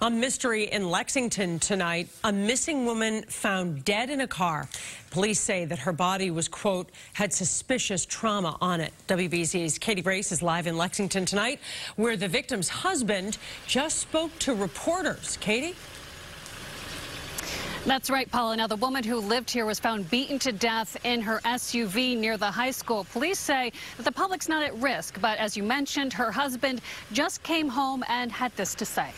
A mystery in Lexington tonight. A missing woman found dead in a car. Police say that her body was, quote, had suspicious trauma on it. WBZ's Katie Brace is live in Lexington tonight, where the victim's husband just spoke to reporters. Katie? That's right, Paula. Now, the woman who lived here was found beaten to death in her SUV near the high school. Police say that the public's not at risk, but as you mentioned, her husband just came home and had this to say.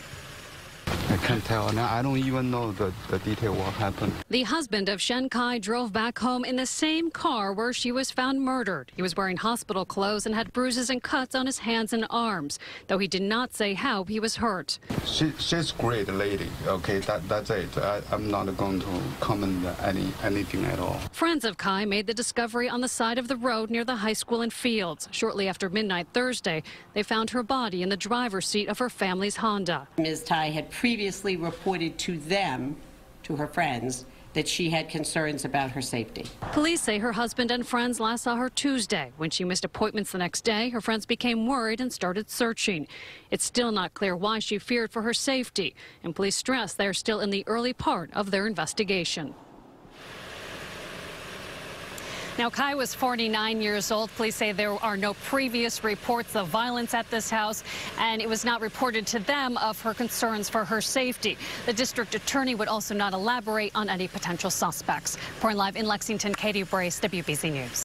I can't tell. Now I don't even know the, the detail what happened. The husband of Shen Kai drove back home in the same car where she was found murdered. He was wearing hospital clothes and had bruises and cuts on his hands and arms, though he did not say how he was hurt. She, she's great lady. Okay, that, that's it. I, I'm not going to comment any anything at all. Friends of Kai made the discovery on the side of the road near the high school and fields. Shortly after midnight Thursday, they found her body in the driver's seat of her family's Honda. Ms. Tai had previously reported to them, to her friends, that she had concerns about her safety. Police say her husband and friends last saw her Tuesday. When she missed appointments the next day, her friends became worried and started searching. It's still not clear why she feared for her safety, and police stress they are still in the early part of their investigation. Now, Kai was 49 years old. Police say there are no previous reports of violence at this house, and it was not reported to them of her concerns for her safety. The district attorney would also not elaborate on any potential suspects. Reporting live in Lexington, Katie Brace, WBZ News.